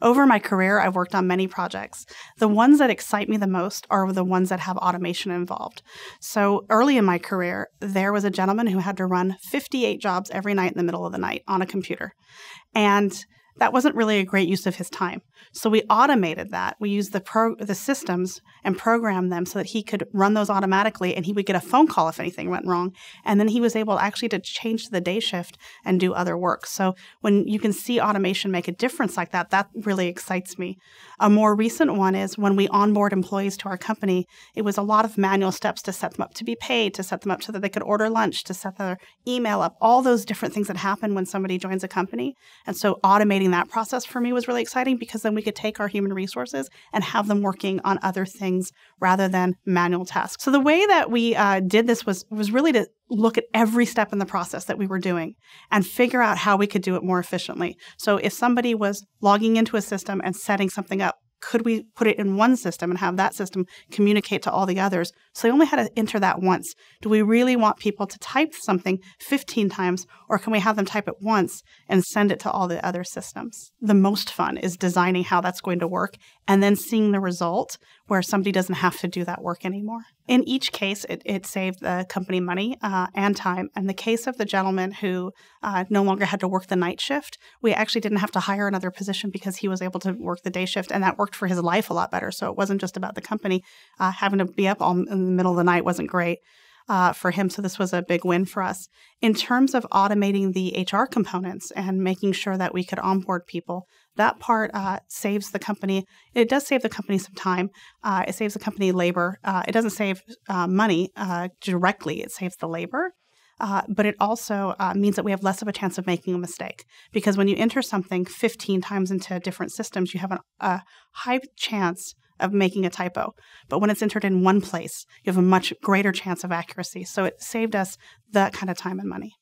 Over my career, I've worked on many projects. The ones that excite me the most are the ones that have automation involved. So early in my career, there was a gentleman who had to run 58 jobs every night in the middle of the night on a computer. And that wasn't really a great use of his time. So we automated that. We used the pro- the systems and programmed them so that he could run those automatically and he would get a phone call if anything went wrong. And then he was able actually to change the day shift and do other work. So when you can see automation make a difference like that, that really excites me. A more recent one is when we onboard employees to our company, it was a lot of manual steps to set them up to be paid, to set them up so that they could order lunch, to set their email up, all those different things that happen when somebody joins a company. And so automating that process for me was really exciting because then we could take our human resources and have them working on other things rather than manual tasks. So the way that we uh, did this was was really to look at every step in the process that we were doing and figure out how we could do it more efficiently. So if somebody was logging into a system and setting something up, could we put it in one system and have that system communicate to all the others? So they only had to enter that once. Do we really want people to type something 15 times, or can we have them type it once and send it to all the other systems? The most fun is designing how that's going to work and then seeing the result where somebody doesn't have to do that work anymore. In each case, it, it saved the company money uh, and time. In the case of the gentleman who uh, no longer had to work the night shift, we actually didn't have to hire another position because he was able to work the day shift, and that worked for his life a lot better. So it wasn't just about the company. Uh, having to be up all in the middle of the night wasn't great. Uh, for him. So this was a big win for us. In terms of automating the HR components and making sure that we could onboard people, that part uh, saves the company. It does save the company some time. Uh, it saves the company labor. Uh, it doesn't save uh, money uh, directly. It saves the labor. Uh, but it also uh, means that we have less of a chance of making a mistake because when you enter something 15 times into different systems, you have an, a high chance of making a typo. But when it's entered in one place, you have a much greater chance of accuracy. So it saved us that kind of time and money.